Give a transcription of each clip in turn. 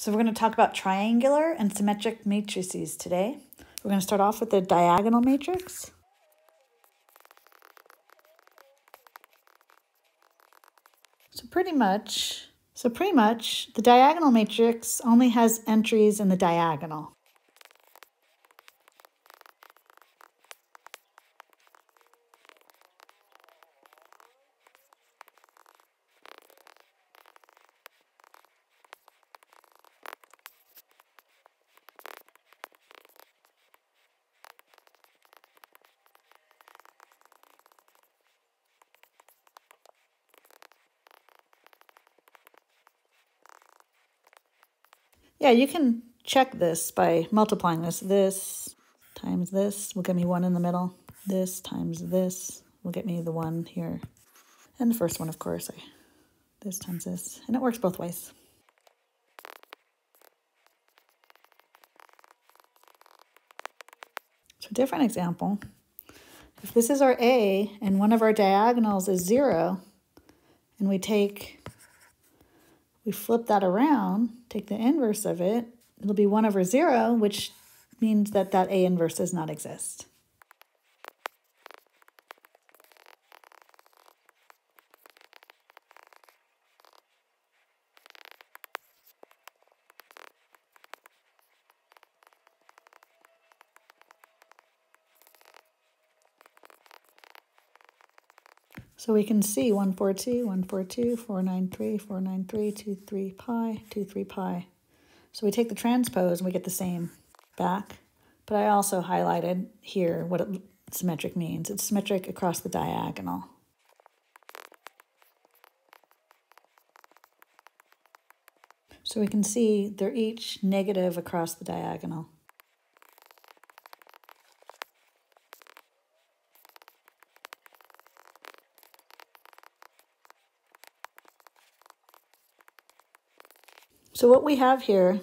So we're going to talk about triangular and symmetric matrices today. We're going to start off with the diagonal matrix. So pretty much, so pretty much the diagonal matrix only has entries in the diagonal. Yeah, you can check this by multiplying this. This times this will get me one in the middle. This times this will get me the one here. And the first one, of course, I, this times this. And it works both ways. So different example. If this is our A and one of our diagonals is zero, and we take we flip that around, take the inverse of it, it'll be 1 over 0, which means that that A inverse does not exist. So we can see 142, 142, 493, 493, 23 pi, 23 pi. So we take the transpose and we get the same back. But I also highlighted here what it, symmetric means. It's symmetric across the diagonal. So we can see they're each negative across the diagonal. So what we have here,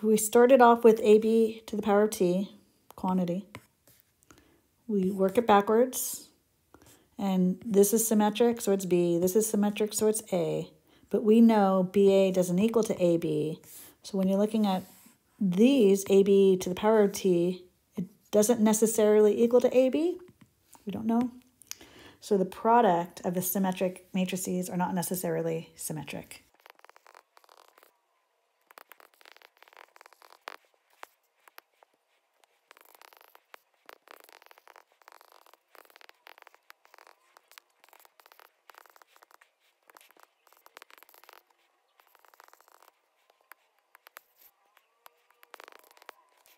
we started off with AB to the power of T, quantity. We work it backwards, and this is symmetric, so it's B. This is symmetric, so it's A. But we know BA doesn't equal to AB. So when you're looking at these, AB to the power of T, it doesn't necessarily equal to AB. We don't know. So the product of the symmetric matrices are not necessarily symmetric.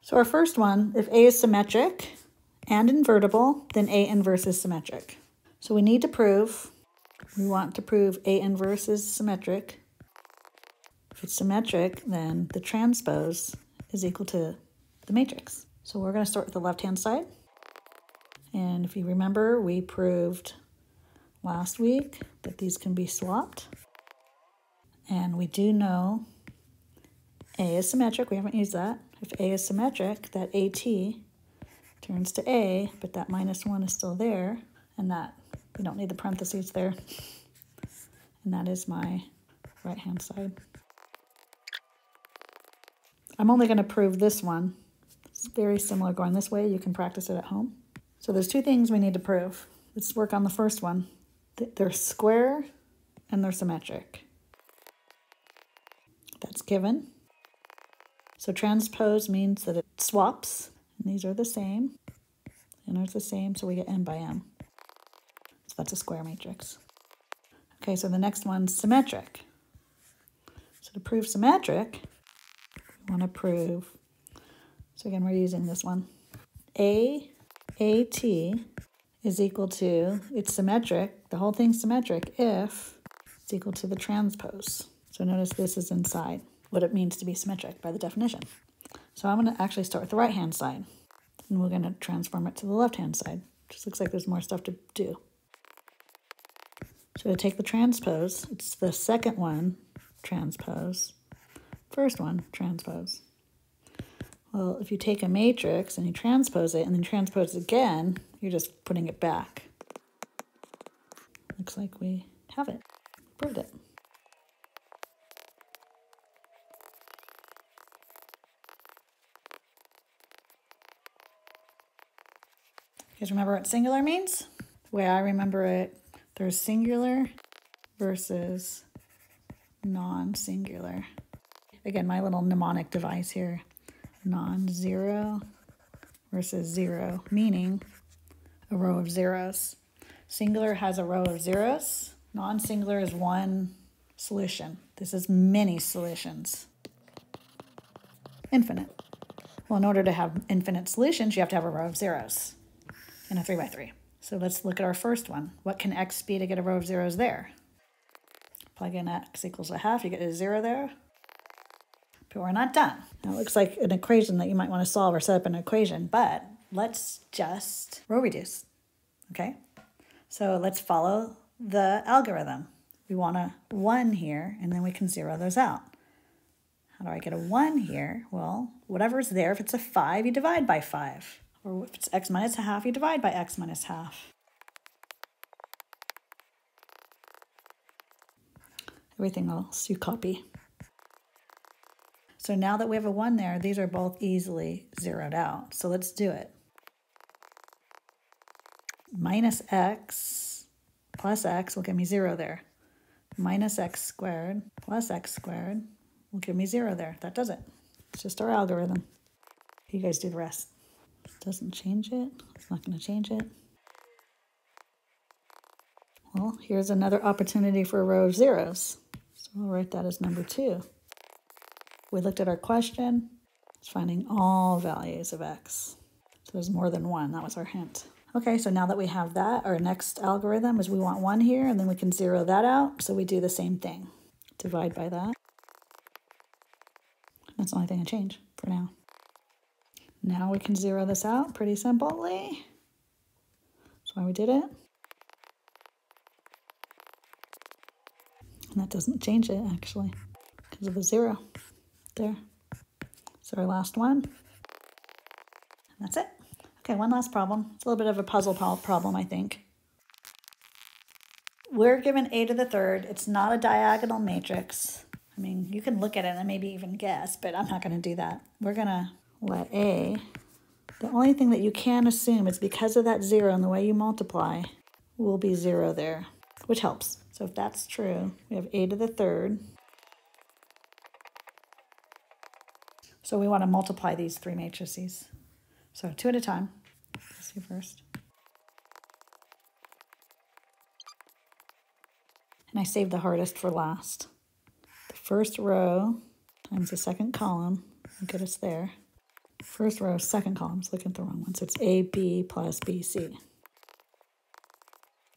So our first one, if A is symmetric and invertible, then A inverse is symmetric. So we need to prove, we want to prove A inverse is symmetric. If it's symmetric, then the transpose is equal to the matrix. So we're going to start with the left-hand side. And if you remember, we proved last week that these can be swapped. And we do know A is symmetric. We haven't used that. If A is symmetric, that AT turns to A, but that minus 1 is still there, and that, we don't need the parentheses there. And that is my right-hand side. I'm only going to prove this one. It's very similar going this way. You can practice it at home. So there's two things we need to prove. Let's work on the first one. They're square and they're symmetric. That's given. So transpose means that it swaps, and these are the same, and it's the same, so we get n by m. So that's a square matrix. Okay, so the next one's symmetric. So to prove symmetric, we want to prove, so again, we're using this one. A, AT is equal to, it's symmetric, the whole thing's symmetric if it's equal to the transpose. So notice this is inside what it means to be symmetric by the definition. So I'm going to actually start with the right-hand side, and we're going to transform it to the left-hand side. Just looks like there's more stuff to do. So to take the transpose, it's the second one, transpose. First one, transpose. Well, if you take a matrix and you transpose it and then transpose it again, you're just putting it back. Looks like we have it. Proved it. You guys remember what singular means? The way I remember it, there's singular versus non-singular. Again, my little mnemonic device here, non-zero versus zero, meaning a row of zeros. Singular has a row of zeros. Non-singular is one solution. This is many solutions. Infinite. Well, in order to have infinite solutions, you have to have a row of zeros in a three by three. So let's look at our first one. What can x be to get a row of zeros there? Plug in x equals a half, you get a zero there. But we're not done. That looks like an equation that you might want to solve or set up an equation, but let's just row reduce, okay? So let's follow the algorithm. We want a one here, and then we can zero those out. How do I get a one here? Well, whatever's there, if it's a five, you divide by five. Or if it's x minus a half, you divide by x minus half. Everything else you copy. So now that we have a 1 there, these are both easily zeroed out. So let's do it. Minus x plus x will give me 0 there. Minus x squared plus x squared will give me 0 there. That does it. It's just our algorithm. You guys do the rest. Doesn't change it. It's not going to change it. Well, here's another opportunity for a row of zeros. So I'll write that as number two. We looked at our question. It's finding all values of x. So there's more than one. That was our hint. Okay, so now that we have that, our next algorithm is we want one here, and then we can zero that out. So we do the same thing. Divide by that. That's the only thing I change for now. Now we can zero this out pretty simply. That's why we did it. And that doesn't change it actually because of the zero there. So our last one. And that's it. Okay, one last problem. It's a little bit of a puzzle problem, I think. We're given a to the third. It's not a diagonal matrix. I mean, you can look at it and maybe even guess, but I'm not going to do that. We're going to let a, the only thing that you can assume is because of that zero and the way you multiply, will be zero there, which helps. So if that's true, we have a to the third. So we want to multiply these three matrices. So two at a time. Let's see first. And I saved the hardest for last. The first row times the second column get us there. First row, second column, so looking at the wrong one. So it's AB plus BC.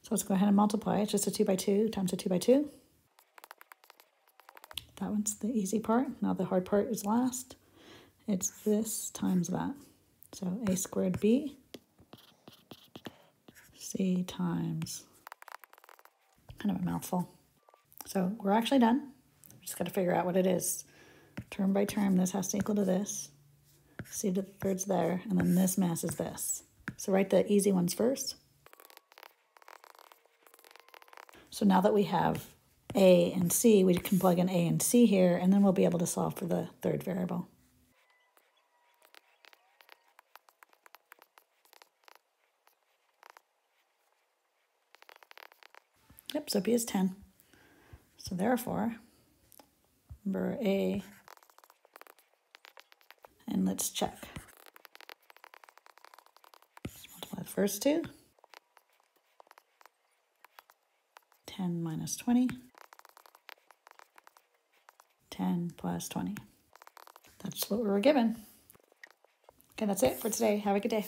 So let's go ahead and multiply. It's just a 2 by 2 times a 2 by 2. That one's the easy part. Now the hard part is last. It's this times that. So a squared b, c times, kind of a mouthful. So we're actually done. Just got to figure out what it is. Term by term, this has to equal to this. To the third's there, and then this mass is this. So write the easy ones first. So now that we have A and C, we can plug in A and C here, and then we'll be able to solve for the third variable. Yep, so B is 10. So therefore, number A, and let's check. Let's multiply the first two. 10 minus 20. 10 plus 20. That's what we were given. Okay, that's it for today. Have a good day.